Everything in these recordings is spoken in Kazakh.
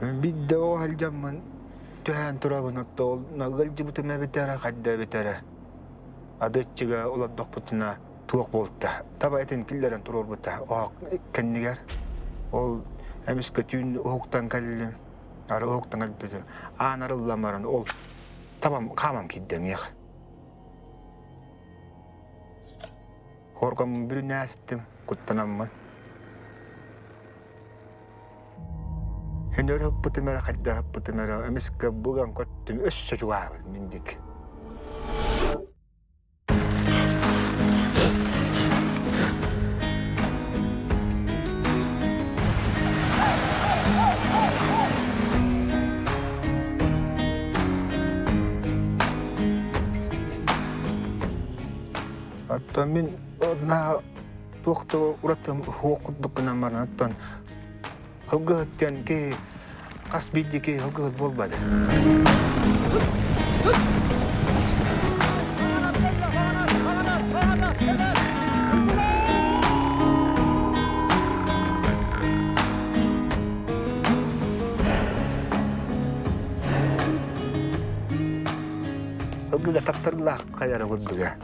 Бидде о халжаммын төһән турабын оттол нагыл жибутына бетере хадда бетере. Адыччыга уладдок бутына туок болта. Таба этин киллерен турор бута. О кеннигер. Ол эмискө түн оуктан калли. Ары оуктан калли бетере. Анарылламарын ол табам камам киддем ях. Хорком бір нәрсеттім, құттанаммын. هندور هبط مرة خدها هبط مرة أمسك بوغا نقط مقصة جواب من ديك أتمنى أنها وقت ورتم هو قد قنا مرة ке қас бидди ке хылгыһыт болбады. Hılgıga taktırlaq kayara hılgıga.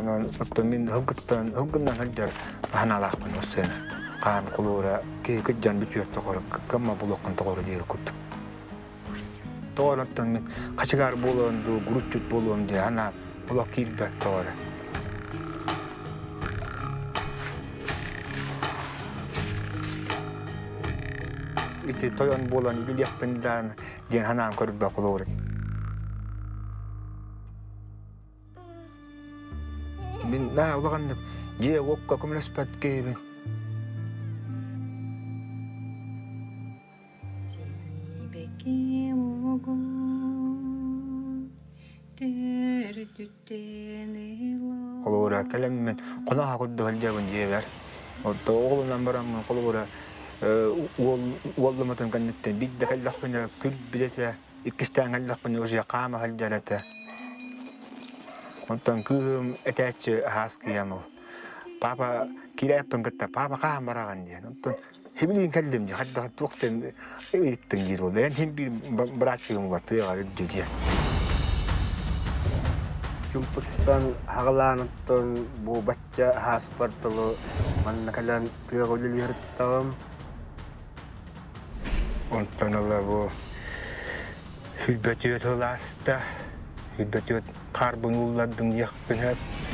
Ondan аттан мен хылгыттан хылгындан хылжар ханалақпын осы. Қан кулура ке кыджан бичүр тоқор кымма булоқын тоқор дер кут. Тоғыраттан мен қачыгар болуынды, гручут болуынды, ана булоқ кирбәт тоғыры. Ити тойон болуын билияқпендан ден ханам көрбә кулура. Мен на улағанды же. Колура кәлеммен қонаға құдды хылжабын жебер. Отто оғылынан барамын колура уоллуматын каннеттен бидде кәллақпын күл билете иккістен кәллақпын уже қама хылжарата. Онтан кыым этәче хаскиямыл. Папа кирәппен кытта папа бараган дия. Онтан хибилин кәлдем дия. Хадда туктен иттен жир болды. Эн хим бир брачыгым бар тыга дия. Чумпуттан хагалаанаттан бу бачча хаспартылы маннакалан тыаголилиһырттагам Онтан ола бу хүлбәтүет хыласта. Хүлбәтүет карбын улладым яқпын хәп.